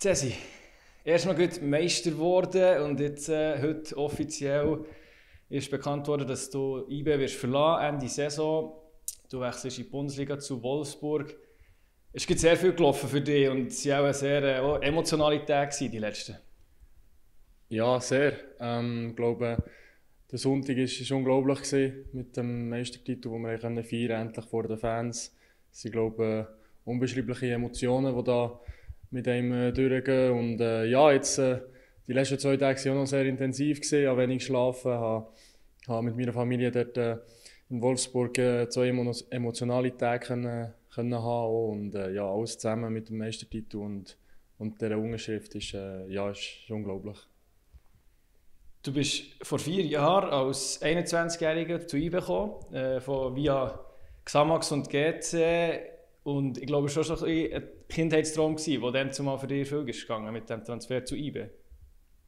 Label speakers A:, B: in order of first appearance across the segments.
A: Cesi, erstmal gut Meister geworden und jetzt äh, heute offiziell ist bekannt worden, dass du IB wirst verlassen Ende Saison. Du wechselst in die Bundesliga zu Wolfsburg. Es gibt sehr viel gelaufen für dich und es war auch eine sehr äh, emotionale Tage, die letzten.
B: Ja, sehr. Ähm, ich glaube, der Sonntag war unglaublich gewesen, mit dem Meistertitel, den wir feiern endlich vor den Fans. Es sind, glaube unbeschreibliche Emotionen, die da mit einem äh, durchgehen. Und äh, ja, jetzt, äh, die letzten zwei Tage waren auch noch sehr intensiv, gewesen, habe wenig geschlafen, habe, habe mit meiner Familie dort äh, in Wolfsburg äh, zwei emotionale Tage können, können haben und äh, ja, alles zusammen mit dem Meistertitel und, und dieser Unterschrift ist, äh, ja, ist unglaublich.
A: Du bist vor vier Jahren als 21-Jähriger zu IBE gekommen, äh, von via Xamax und GC. Und ich glaube, schon so ein, ein Kindheitstraum gewesen, der dann zumal für dich erfüllt ist gegangen mit dem Transfer zu IBE.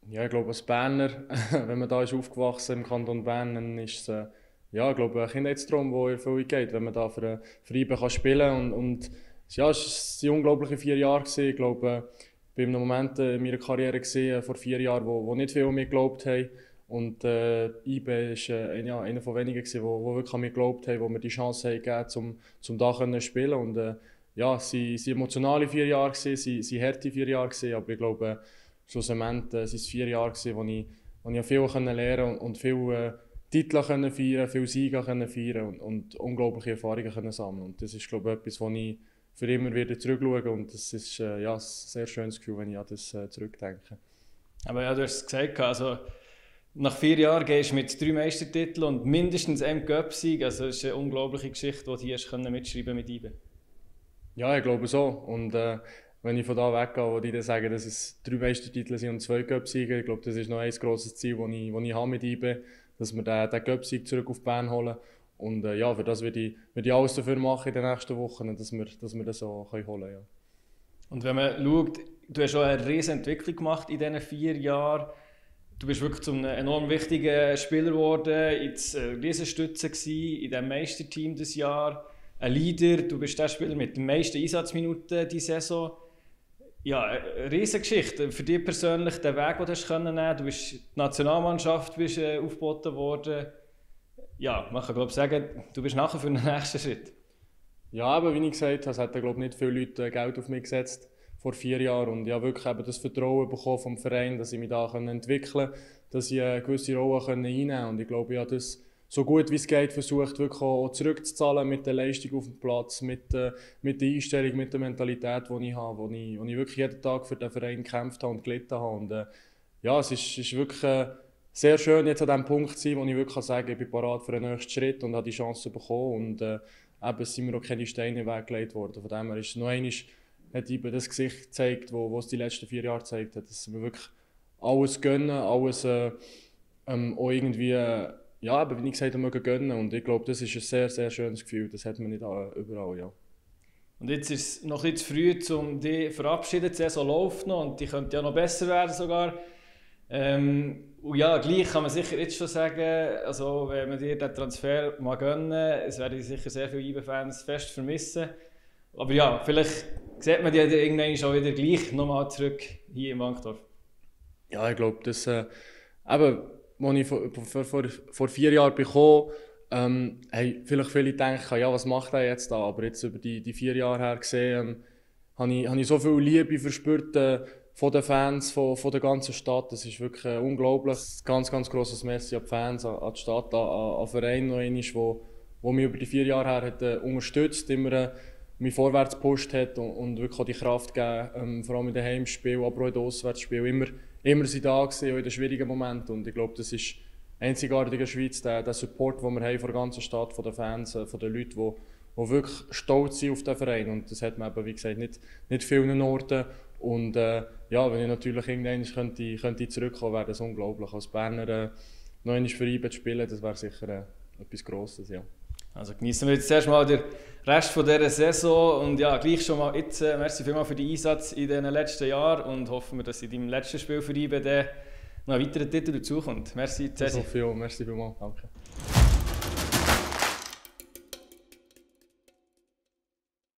B: Ja, ich glaube, als Berner, wenn man da ist aufgewachsen im Kanton Bern, dann ist es äh, ja, ich glaube, ein Kindheitstraum, der erfüllt geht, wenn man da für, für IBE kann spielen kann. Und, und ja, es waren unglaubliche vier Jahre. Gewesen. Ich glaube, bin in einem Moment in meiner Karriere gesehen, vor vier Jahren, wo, wo nicht viele an mich geglaubt haben. Und äh, IB war äh, ja, einer von wenigen, die wirklich an mich geglaubt haben, wo mir die Chance haben gegeben um, um da zu spielen. Und äh, ja, es waren emotionale vier Jahre, es waren harte vier Jahre, aber ich glaube, schlussendlich äh, sind es vier Jahre, wo ich, wo ich viel lernen und, und viel äh, Titel können feiern, viele Siege können feiern und, und unglaubliche Erfahrungen können sammeln. Und das ist glaube ich etwas, wo ich für immer wieder zurückschauen und das ist äh, ja, ein sehr schönes Gefühl, wenn ich an das äh, zurückdenke.
A: Aber ja, du hast es gesagt, also nach vier Jahren gehst du mit drei Meistertiteln und mindestens einem Cup-Sieg, also das ist eine unglaubliche Geschichte, die du hier hast mitschreiben mit IBE.
B: Ja, ich glaube so und äh, wenn ich von da weggehe, wo die dann sagen, dass es drei Meistertitel sind und zwei Cup-Siege, ich glaube, das ist noch ein grosses Ziel, das ich, das ich habe mit IBE, dass wir den, den Cup-Sieg zurück auf Bern holen und äh, ja, für das würde ich, ich alles dafür machen in den nächsten Wochen, dass wir, dass wir das so können holen können. Ja.
A: Und wenn man schaut, du hast schon eine riesige Entwicklung gemacht in diesen vier Jahren. Du bist wirklich zu einem enorm wichtigen Spieler geworden, jetzt eine Riesenstütze in diesem Meisterteam dieses Jahr. Ein Leader, du bist der Spieler mit den meisten Einsatzminuten dieser Saison. Ja, eine Riesengeschichte. Für dich persönlich, der Weg, den du hast können nehmen, du bist die Nationalmannschaft bist, äh, aufgeboten worden ja, man kann glaube sagen, du bist nachher für den nächsten Schritt.
B: Ja, aber wie ich gesagt habe, es hat glaube nicht viele Leute Geld auf mich gesetzt vor vier Jahren und ich habe wirklich eben das Vertrauen bekommen vom Verein, dass ich mich da entwickeln kann, dass ich eine gewisse Rolle einnehmen kann und ich glaube, ich habe das so gut wie es geht versucht wirklich auch zurückzuzahlen mit der Leistung auf dem Platz, mit, äh, mit der Einstellung, mit der Mentalität, die ich habe, wo ich, wo ich wirklich jeden Tag für den Verein gekämpft habe und gelitten habe und äh, ja, es ist, ist wirklich äh, sehr schön, jetzt an dem Punkt zu sein, wo ich wirklich sagen kann, ich bin bereit für den nächsten Schritt und habe die Chance bekommen. Und äh, eben sind mir auch keine Steine weggelegt worden. Von dem her ist noch einmal, hat eben das Gesicht gezeigt, wo, es die letzten vier Jahre gezeigt hat, dass wir wirklich alles gönnen, alles äh, ähm, auch irgendwie, äh, ja, eben, wie ich gesagt habe, gönnen. Und ich glaube, das ist ein sehr, sehr schönes Gefühl. Das hat man nicht überall, ja.
A: Und jetzt ist es noch etwas früh, um die zu verabschieden. Die Saison läuft noch und die könnte ja noch besser werden sogar. Ähm, und ja, gleich kann man sicher jetzt schon sagen, also wenn man dir den Transfer mal gönnen, es werden sicher sehr viele IBE-Fans fest vermissen. Aber ja, vielleicht sieht man die irgendwann schon wieder gleich nochmal zurück hier in Wankdorf.
B: Ja, ich glaube, dass äh, eben, als ich vor, vor, vor, vier Jahren bekommen ähm, hey, vielleicht viele denken, ja, was macht er jetzt da? Aber jetzt über die, die vier Jahre her gesehen, ähm, habe ich, hab ich so viel Liebe verspürt, äh, von den Fans, von, von der ganzen Stadt. Das ist wirklich äh, unglaublich. Ganz, ganz grosses Merci an die Fans, an, an die Stadt, an, an den Verein, noch einmal, wo, wo mich über die vier Jahre her hat, äh, unterstützt, immer äh, mich vorwärts gepusht hat und, und, wirklich auch die Kraft gegeben, ähm, vor allem in den Heimspielen, aber auch in den Auswärtsspielen. Immer, immer sind da gewesen, auch in den schwierigen Momenten. Und ich glaube, das ist einzigartig in der Schweiz, der, der Support, den wir haben von der ganzen Stadt, von den Fans, äh, von den Leuten, die, die wirklich stolz sind auf den Verein. Und das hat man eben, wie gesagt, nicht, nicht vielen Orten. Und äh, ja, wenn ich natürlich irgendwann könnte, könnte zurückkommen, wäre das unglaublich. Als Berner äh, noch einmal für zu spielen, das wäre sicher äh, etwas Grosses, ja.
A: Also genießen wir jetzt zuerst mal den Rest von dieser Saison und ja, gleich schon mal jetzt, äh, merci vielmals für den Einsatz in den letzten Jahren und hoffen wir, dass in deinem letzten Spiel für IBE noch ein weiterer Titel dazukommt. Merci,
B: Cesi. So viel, merci vielmals, danke.